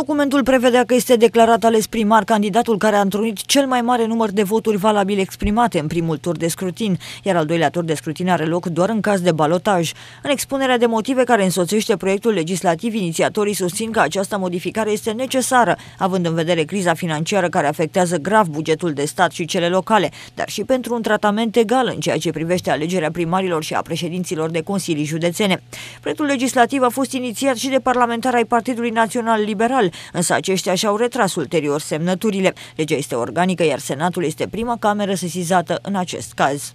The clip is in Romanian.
Documentul prevedea că este declarat ales primar candidatul care a întrunit cel mai mare număr de voturi valabile exprimate în primul tur de scrutin, iar al doilea tur de scrutin are loc doar în caz de balotaj. În expunerea de motive care însoțește proiectul legislativ, inițiatorii susțin că această modificare este necesară, având în vedere criza financiară care afectează grav bugetul de stat și cele locale, dar și pentru un tratament egal în ceea ce privește alegerea primarilor și a președinților de consilii județene. Proiectul legislativ a fost inițiat și de parlamentari ai Partidului Național Liberal, însă aceștia și-au retras ulterior semnăturile. Legea este organică, iar Senatul este prima cameră sesizată în acest caz.